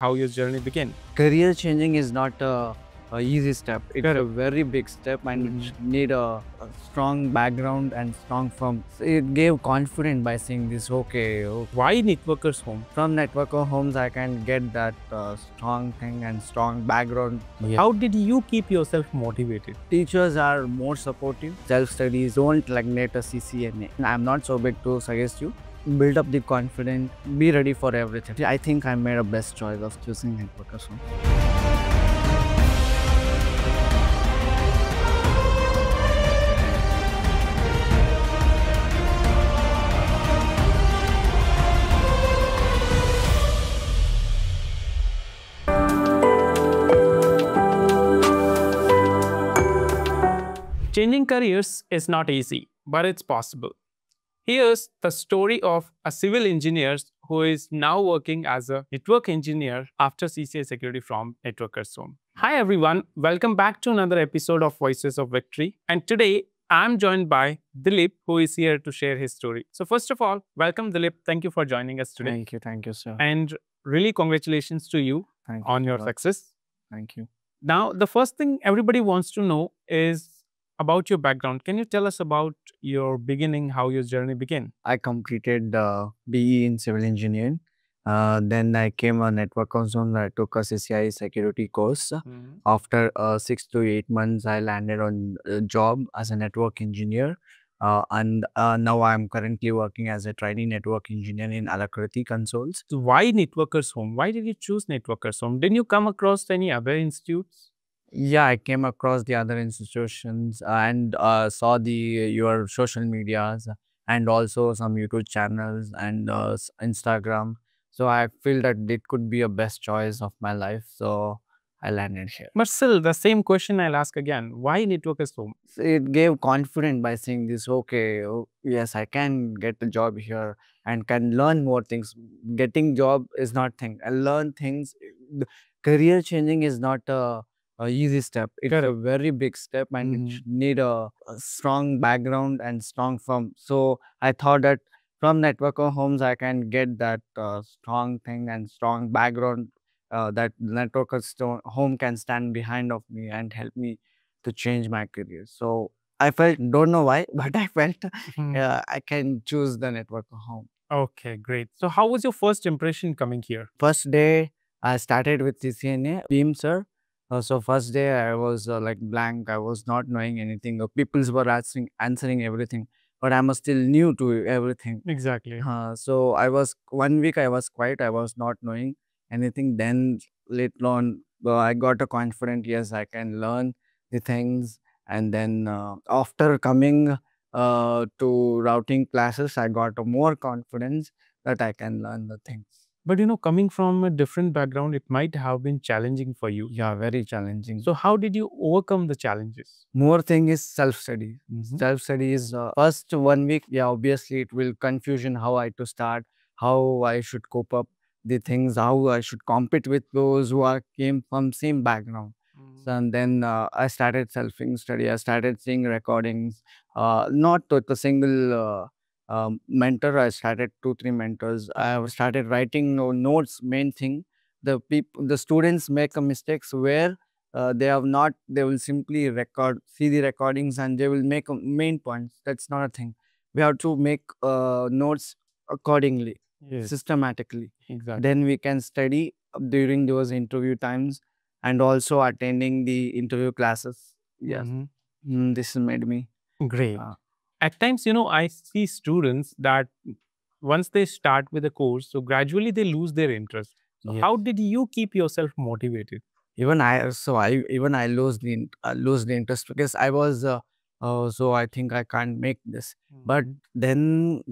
how your journey began. career changing is not a, a easy step it's a very big step and Mhm. it need a, a strong background and strong firm So it gave confidence by saying this okay oh, Why Networkers Home? from networker homes i can get that uh, strong thing and strong background How did you keep yourself motivated? teachers are more supportive self studies don't neglect a ccna i'm not so big to suggest you build up the confidence be ready for everything i think i made a best choice of choosing networkers home Changing careers is not easy, but it's possible. Here's the story of a civil engineer who is now working as a network engineer after CCIE security from Networkers Home. Hi everyone, welcome back to another episode of Voices of Victory. And today I'm joined by Dilip, who is here to share his story. So first of all, welcome Dilip. Thank you for joining us today. thank you thank you sir And really congratulations to you thank on so your success. thank you Now, the first thing everybody wants to know is about your background. Can you tell us about your beginning, how your journey began? I completed uh, BE in civil engineering. Uh, then I came a network zone. I took a CCIE security course. After uh, six to eight months, I landed on a job as a network engineer. Uh, and uh, now I'm currently working as a trainee network engineer in Alakrity Consoles. So why Networkers Home? Why did you choose Networkers Home? Didn't you come across any other institutes? Yeah, I came across the other institutions and uh, saw the your social medias and also some YouTube channels and uh, s- Instagram. So I feel that it could be a best choice of my life. So I landed here. But still, the same question I'll ask again. Why Networkers Home? So it gave confidence by saying this. Okay, oh, yes, I can get a job here and can learn more things. Getting job is not thing. I learn things. The Career changing is not a, a easy step. It's a very big step and it Mhm. should need a, a strong background and strong firm. So I thought that from networker homes I can get that uh, strong thing and strong background uh, that networker sto- home can stand behind of me and help me to change my career. So I felt don't know why, but I felt Mhm. uh, I can choose the networker home. Okay, great. So how was your first impression coming here? First day I started with CCNA Beam sir. Uh, so first day I was uh, like blank. I was not knowing anything. Uh, peoples were asking, answering everything, but I was still new to everything. Exactly. Uh, so I was one week I was quiet. I was not knowing anything. Then later on, uh, I got a confident. Yes, I can learn the things. And then uh, after coming uh, to routing classes, I got a more confidence that I can learn the things. But you know, coming from a different background, it might have been challenging for you. Yeah, very challenging. So how did you overcome the challenges? more thing is self study. Mhm. Self study is uh, first one week. Yeah, obviously it will confusion how I to start, how I should cope up the things, how I should compete with those who are came from same background. So, and then uh, I started self study. I started seeing recordings, uh, not with a single uh, um, mentor. I started two, three mentors. I have started writing notes. Main thing, the people, the students make a mistakes where uh, they have not. They will simply record, see the recordings, and they will make main points. That's not a thing. We have to make uh, notes accordingly, Yes, systematically exactly. then we can study during those interview times and also attending the interview classes yes Mhm. Mm, this made me Great. Uh, At times, you know, I see students that once they start with a course, so gradually they lose their interest. So Yes. how did you keep yourself motivated? even i so i even i lose the uh, lose the interest because i was uh, uh, so i think i can't make this but Mhm. then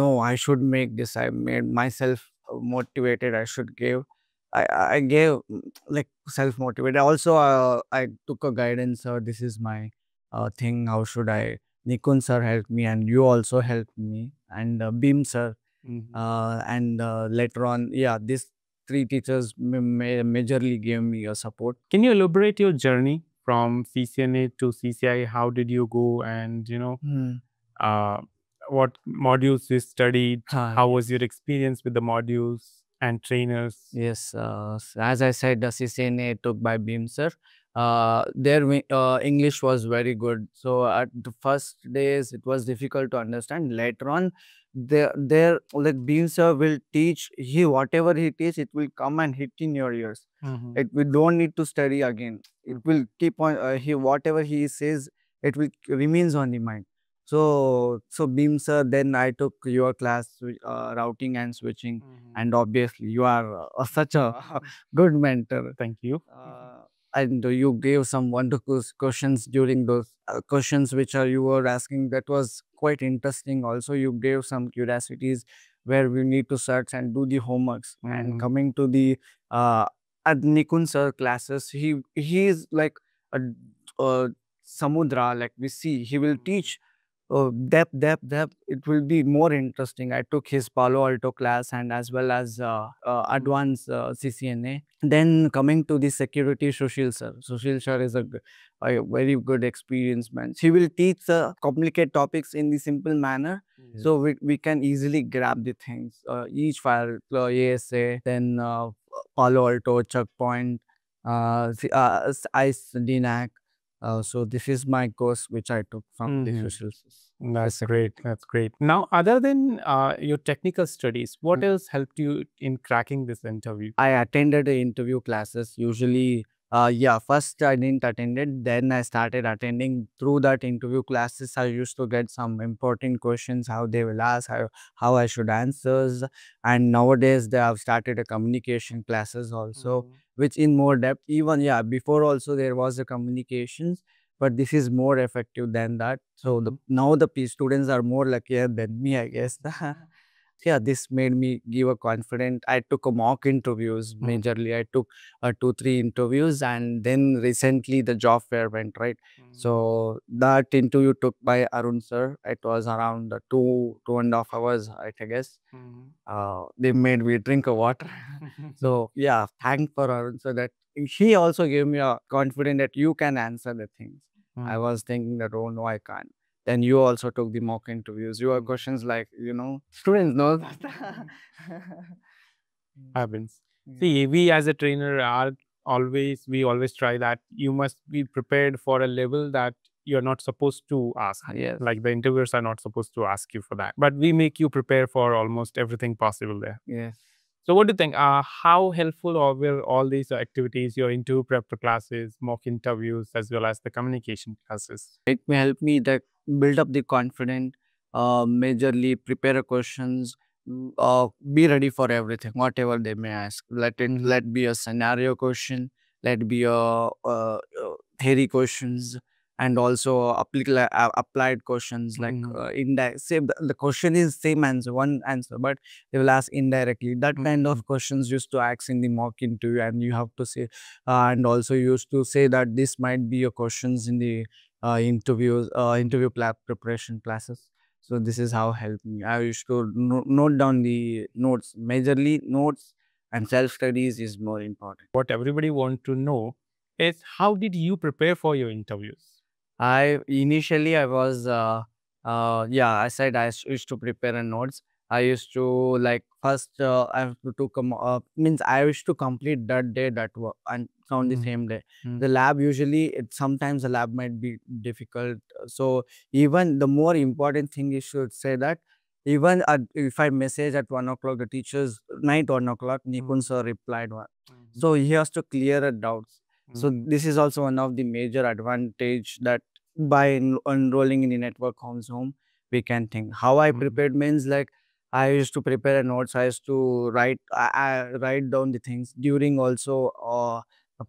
no i should make this i made myself uh, motivated i should give i i gave mm, like self motivated also uh, i took a guidance uh, this is my uh, thing how should i nikun sir helped me and you also helped me and uh, beam sir Mhm. uh, and uh, later on yeah these three teachers ma- ma- majorly gave me a support Can you elaborate your journey from CCNA to CCIE? How did you go and, you know, uh, what modules you studied? Huh, How was your experience with the modules? and trainers? Yes, uh, as I said, the CCNA took by Beam sir. Uh, their uh, English was very good. So at the first days, it was difficult to understand. Later on, their their like Beam sir will teach. He whatever he teach, it will come and hit in your ears. Mhm. It we don't need to study again. It will keep on. Uh, he whatever he says, it will remains on the mind. So so Beam sir. Then I took your class, uh, routing and switching Mhm. and obviously you are uh, such a good mentor Thank you. Uh, and you gave some wonderful questions during those uh, questions which are you were asking that was quite interesting. Also you gave some curiosities where we need to search and do the homeworks. Mhm. and coming to the uh, at nikun sir classes he he is like a, a samudra like we see. He will teach Oh, depth, depth, depth. It will be more interesting. I took his Palo Alto class and as well as uh, uh, advanced uh, CCNA. Then coming to the security, Sushil sir. Sushil sir is a very good experience man. He will teach uh, complicated topics in the simple manner, so we, we can easily grab the things. Uh, each file, uh, ASA, then uh, Palo Alto, Checkpoint, uh, uh, ISE, DNAC. Uh, so this is my course which I took from the Mhm. social. That's great. That's great. Now, other than uh, your technical studies, what Mm. else helped you in cracking this interview? I attended the interview classes. Usually, uh, yeah, first I didn't attend it. Then I started attending through that interview classes. I used to get some important questions, how they will ask, how, how I should answers. And nowadays they have started a communication classes also, Mhm. which in more depth. Even yeah, before also there was a communications, but this is more effective than that. So the Mhm. now the P students are more luckier than me, I guess. yeah this made me give a confident i took a mock interviews Mhm. majorly i took uh, two three interviews and then recently the job fair went right so that interview took by arun sir it was around two two and a half hours i guess Mhm. uh, they made me drink a water so yeah thank for arun sir that he also gave me a confidence that you can answer the things i Mhm. was thinking that oh no i can't then you also took the mock interviews your Mm. questions like you know students know that happens. Yeah. See, we as a trainer are always we always try that you must be prepared for a level that you're not supposed to ask. yes Like the interviewers are not supposed to ask you for that, but we make you prepare for almost everything possible there. yes So, what do you think? Uh, how helpful are were all these activities, your interview prep classes, mock interviews, as well as the communication classes? it may help me that build up the confidence uh majorly prepare questions mm, uh be ready for everything whatever they may ask. Let it let be a scenario question let be a uh, uh, theory questions and also applicable uh, applied questions like Mhm. uh, indirect say the, the question is same answer one answer but they will ask indirectly. That kind of questions used to ask in the mock interview and you have to say uh, and also used to say that this might be your questions in the uh, interviews uh, interview pla- preparation classes. So this is how helped me. I used to no- note down the notes. Majorly notes and self studies is more important. What everybody want to know is how did you prepare for your interviews? i initially i was uh, uh yeah i said I used to prepare a notes i used to like first uh, i have to, to come uh, means i used to complete that day that work and on the Mm. same day Mm. the lab usually it sometimes the lab might be difficult uh, so even the more important thing is should say that even at, if i message at one o'clock the teachers night one o'clock nikun Mm. sir replied one Mhm. so he has to clear the doubts so Mhm. this is also one of the major advantage that by en- enrolling in the network homes home we can think how i Mhm. prepared means like i used to prepare notes i used to write i, I write down the things during also uh,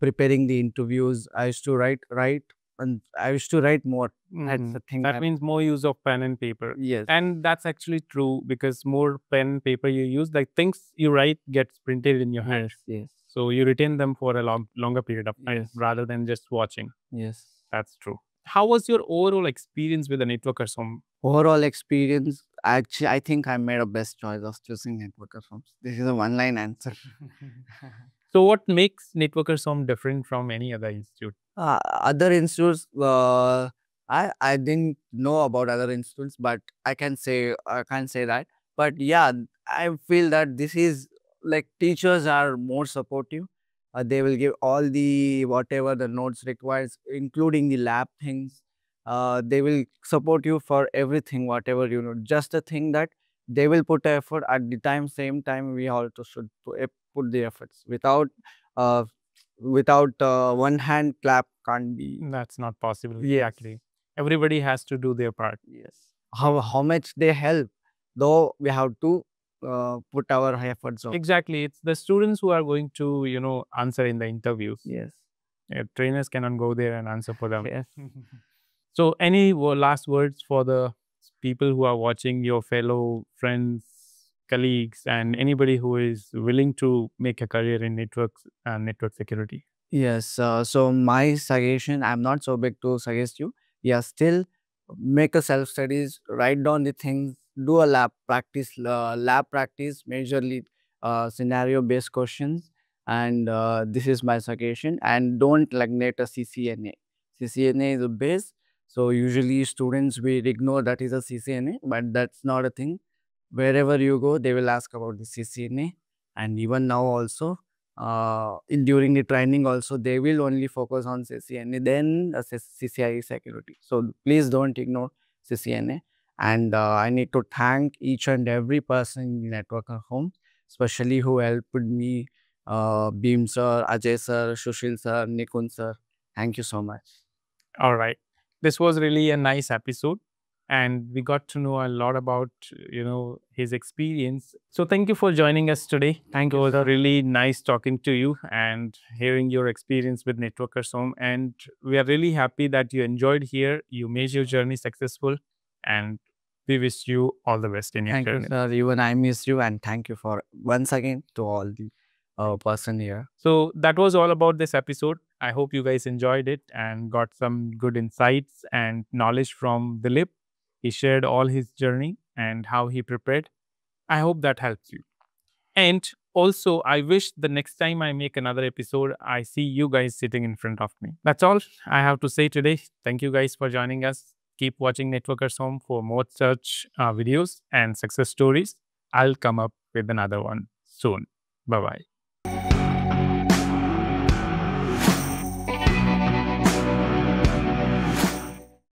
preparing the interviews i used to write write and i used to write more that's Mhm. the thing That I- means more use of pen and paper. yes And that's actually true because more pen and paper you use, like things you write gets printed in your hand. yes yes So you retain them for a long, longer period of time Yes. rather than just watching. yes That's true. How was your overall experience with the networkers home? overall experience actually i think i made a best choice of choosing networker firms this is a one line answer So what makes networkers home different from any other institute? Uh, other institutes, uh, I I didn't know about other institutes, but I can say I can say that. But yeah, I feel that this is like teachers are more supportive. Uh, they will give all the whatever the notes requires, including the lab things. Uh, they will support you for everything, whatever you know. Just the thing that they will put effort at the time, same time we also should eh, put the efforts. Without, uh, without uh, one hand clap can't be. That's not possible. Yes. Exactly. Everybody has to do their part. Yes. How how much they help, though we have to uh, put our efforts on. Exactly. It's the students who are going to, you know, answer in the interviews. Yes. Yeah, trainers cannot go there and answer for them. Yes. So, any last words for the people who are watching, your fellow friends, colleagues, and anybody who is willing to make a career in networks and network security? Yes. Uh, so my suggestion, I'm not so big to suggest you. Yeah, still make a self studies, write down the things, do a lab practice, uh, lab practice, majorly uh, scenario based questions, and uh, this is my suggestion. And don't neglect a CCNA. CCNA is a base. So usually students will ignore that is a CCNA, but that's not a thing. Wherever you go, they will ask about the CCNA, and even now also uh, in during the training also they will only focus on CCNA then CCIE security. So please don't ignore CCNA. And uh, I need to thank each and every person in Networker Home, especially who helped me, uh, Beam sir, Ajay sir, Sushil sir, Nikun sir. Thank you so much. All right. This was really a nice episode and we got to know a lot about, you know, his experience. So thank you for joining us today. Thank you It you. was sir. really nice talking to you and hearing your experience with Networkers Home. And we are really happy that you enjoyed here. You made your journey successful and we wish you all the best in your Thank you, journey. sir. Even I miss you and thank you for once again to all the uh, person here. So that was all about this episode. I hope you guys enjoyed it and got some good insights and knowledge from Dilip. He shared all his journey and how he prepared. I hope that helps you. And also, I wish the next time I make another episode, I see you guys sitting in front of me. That's all I have to say today. Thank you guys for joining us. Keep watching Networkers Home for more such uh, videos and success stories. I'll come up with another one soon. Bye bye.